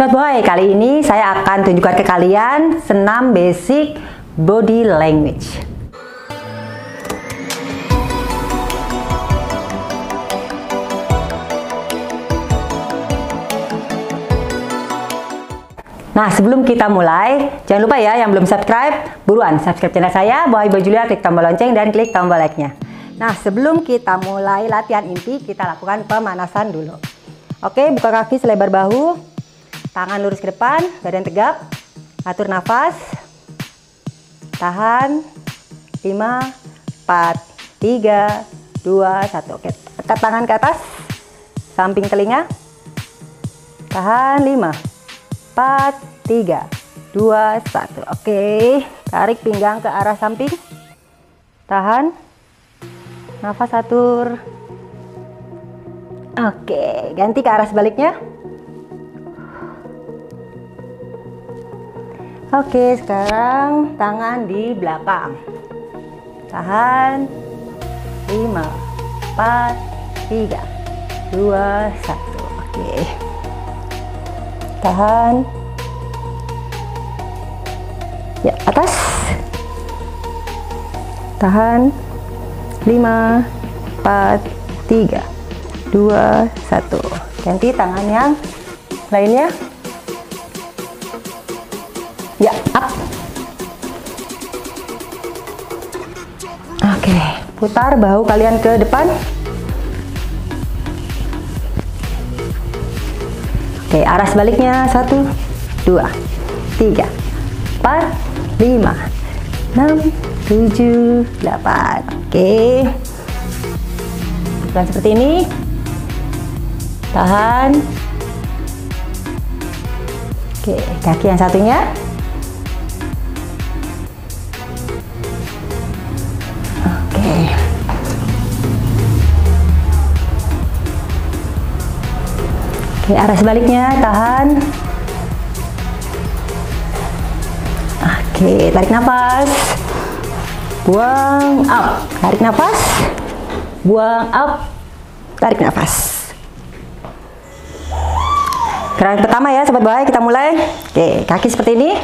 Sobat Boy, kali ini saya akan tunjukkan ke kalian senam basic body language. Nah, sebelum kita mulai, jangan lupa ya yang belum subscribe, buruan subscribe channel saya, Boy Boy Julia, klik tombol lonceng dan klik tombol like-nya. Nah, sebelum kita mulai latihan inti, kita lakukan pemanasan dulu. Oke, buka kaki selebar bahu, tangan lurus ke depan, badan tegap, atur nafas, tahan, 5, 4, 3, 2, 1. Oke, angkat tangan ke atas, samping telinga, tahan, 5, 4, 3, 2, 1. Oke, tarik pinggang ke arah samping. Tahan. Nafas atur. Oke, ganti ke arah sebaliknya. Oke, sekarang tangan di belakang. Tahan. 5, 4, 3, 2, 1. Oke tahan ya atas tahan 5 4 3 2 1 ganti tangan yang lainnya ya up oke putar bahu kalian ke depan Oke, arah sebaliknya. Satu, dua, tiga, empat, lima, enam, tujuh, delapan. Oke. Dan seperti ini. Tahan. Oke, kaki yang satunya. Oke, arah sebaliknya, tahan. Oke, tarik nafas. Buang up. Tarik nafas. Buang up. Tarik nafas. Gerakan pertama ya, sobat baik, kita mulai. Oke, kaki seperti ini.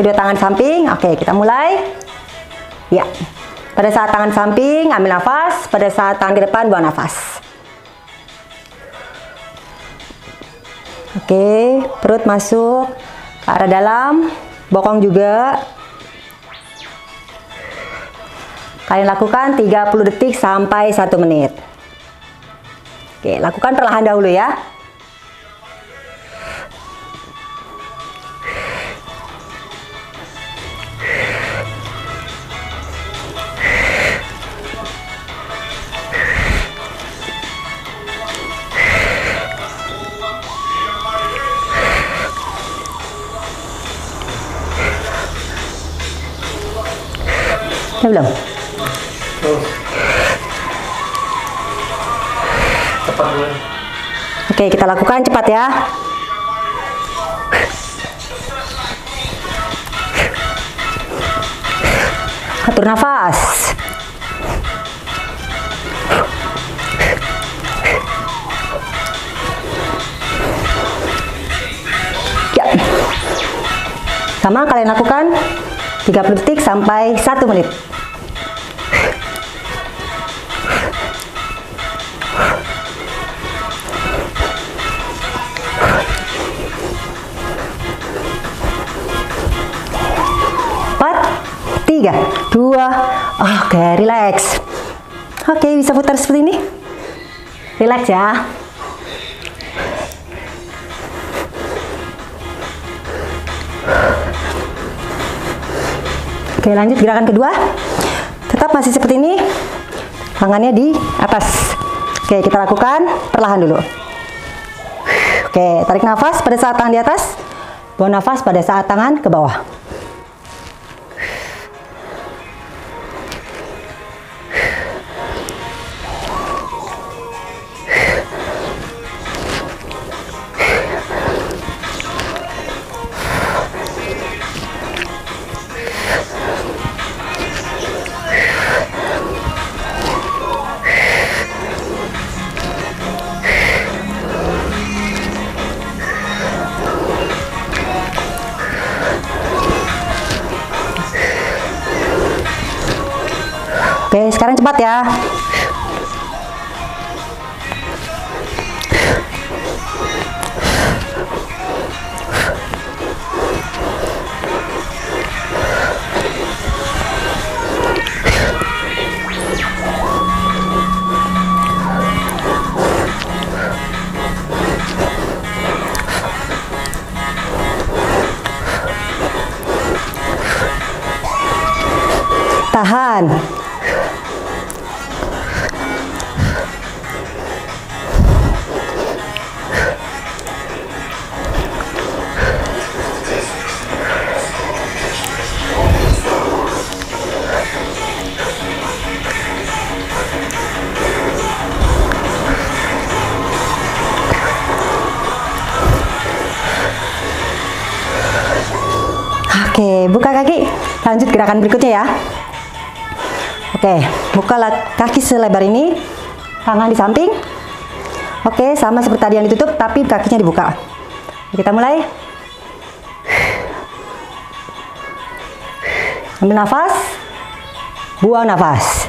Kedua tangan samping. Oke, kita mulai. Ya. Pada saat tangan samping, ambil nafas. Pada saat tangan ke depan, buang nafas. Oke, perut masuk ke arah dalam, bokong juga. Kalian lakukan 30 detik sampai 1 menit. Oke, lakukan perlahan dahulu ya. Udah belum? Oke, kita lakukan cepat ya. Atur nafas. Ya. Sama kalian lakukan 30 detik sampai 1 menit. Tiga, dua, oke, okay, relax. Oke, bisa putar seperti ini. Relax ya. Oke, lanjut gerakan kedua. Tetap masih seperti ini. Tangannya di atas. Oke, kita lakukan perlahan dulu. Oke, tarik nafas pada saat tangan di atas. Buang nafas pada saat tangan ke bawah. Sekarang cepat ya. Tahan. Oke, buka kaki. Lanjut gerakan berikutnya ya. Oke, buka kaki selebar ini. Tangan di samping. Oke, sama seperti tadi yang ditutup, tapi kakinya dibuka. Kita mulai. Ambil nafas. Buang nafas.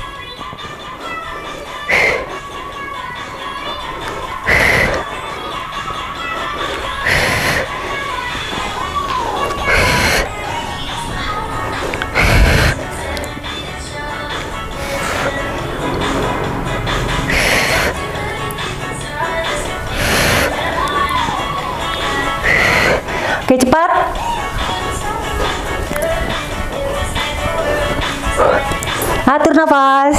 Nafas.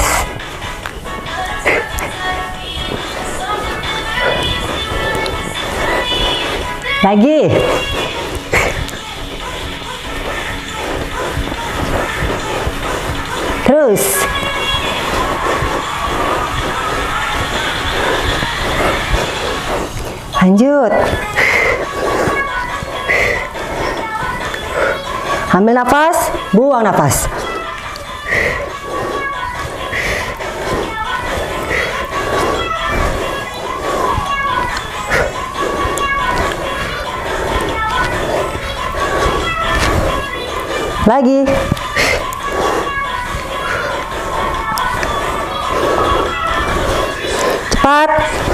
Lagi. Terus. Lanjut. Ambil nafas, buang nafas. Lagi. Cepat.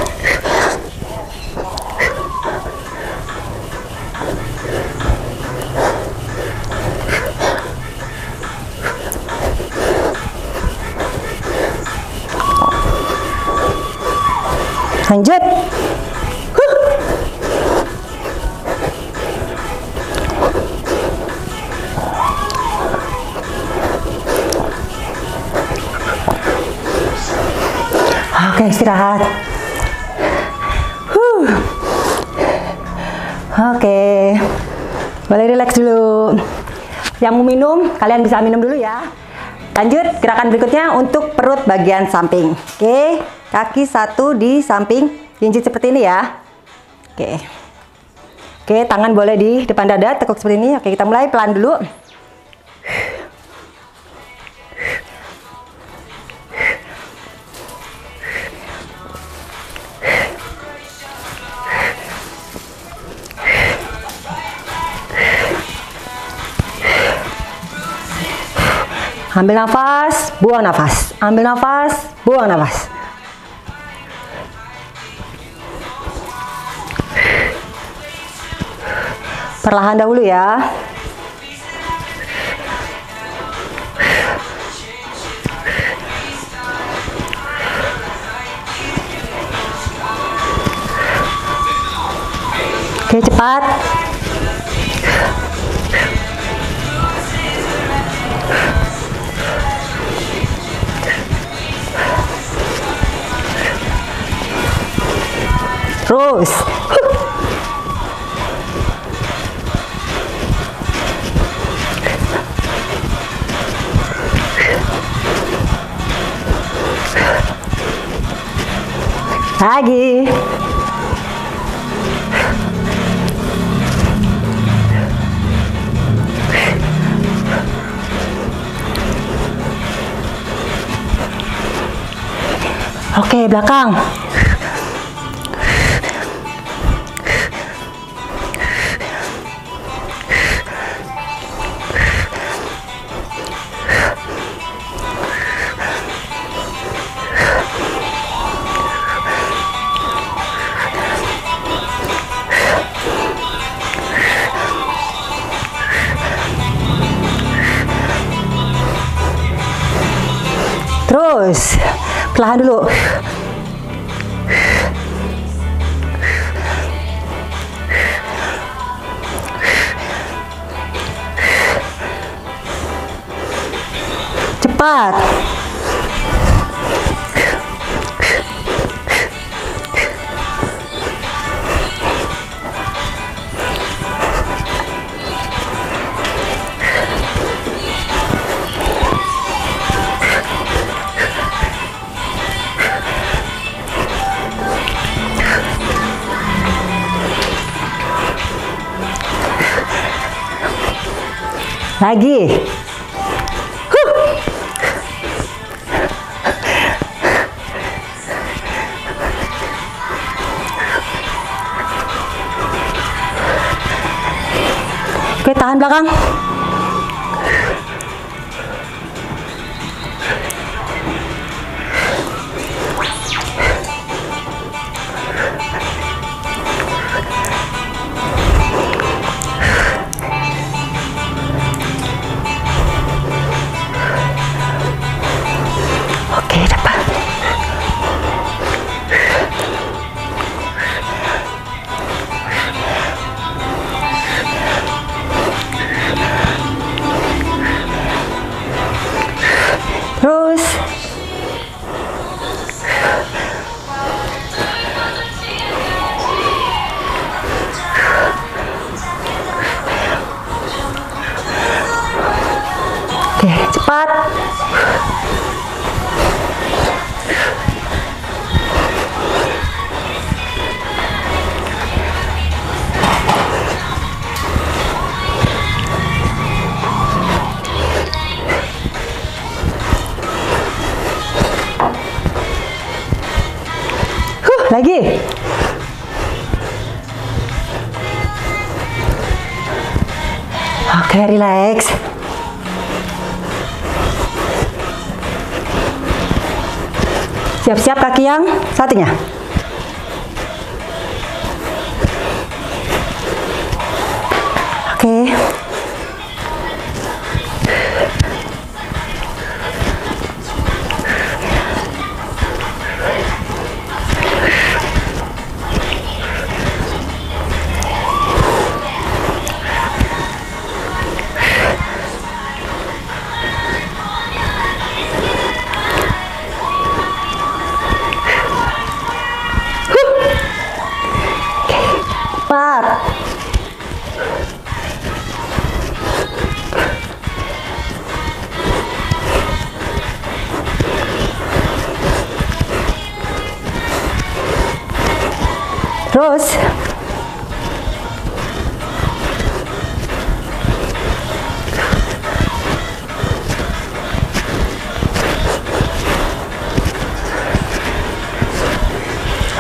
Istirahat. Huh. Oke. Boleh relax dulu. Yang mau minum, kalian bisa minum dulu ya. Lanjut, gerakan berikutnya untuk perut bagian samping. Oke, kaki satu di samping, jinjit seperti ini ya. Oke. Oke, tangan boleh di depan dada, tekuk seperti ini. Oke, kita mulai pelan dulu. Ambil nafas, buang nafas. Ambil nafas, buang nafas. Perlahan dahulu ya. Oke, cepat. Terus. Lagi. Oke, belakang. Terus, perlahan dulu. Cepat. Lagi. Oke, tahan belakang. Siap-siap kaki yang satunya. Oke. Cepat.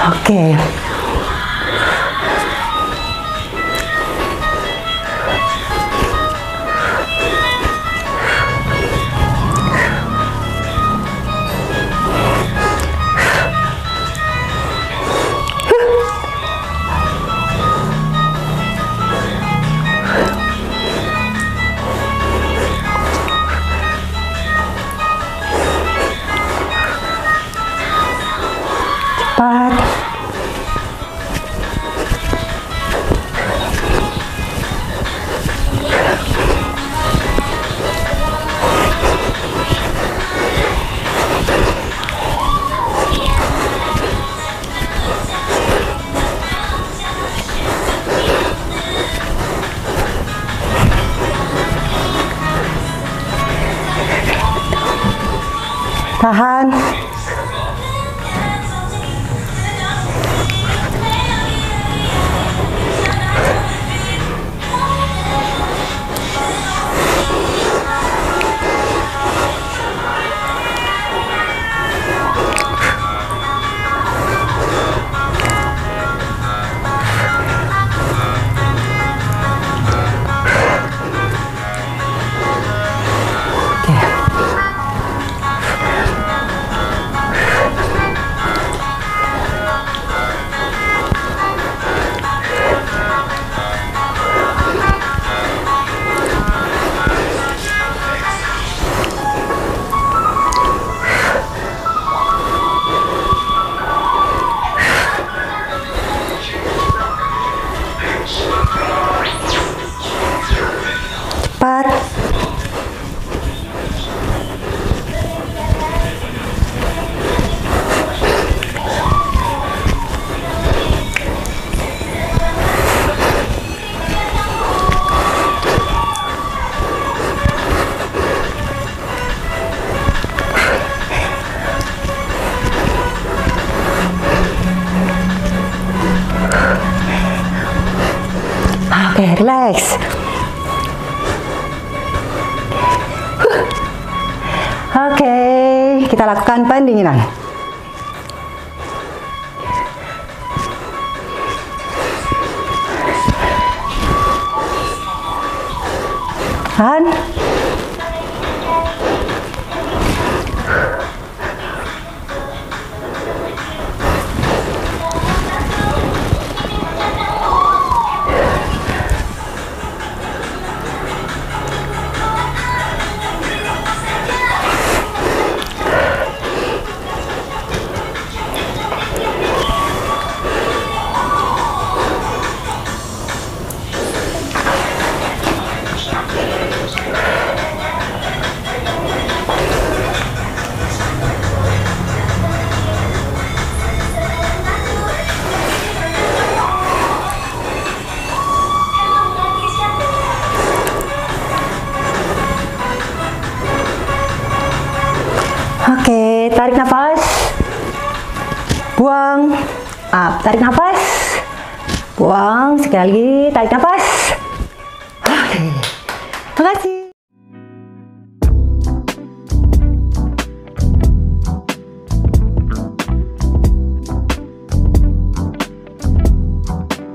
Oke. Cepat. Oke, relax. Oke, kita lakukan pendinginan. Tarik nafas. Buang. Up, tarik nafas. Buang sekali lagi, tarik nafas. Oke. Terima kasih.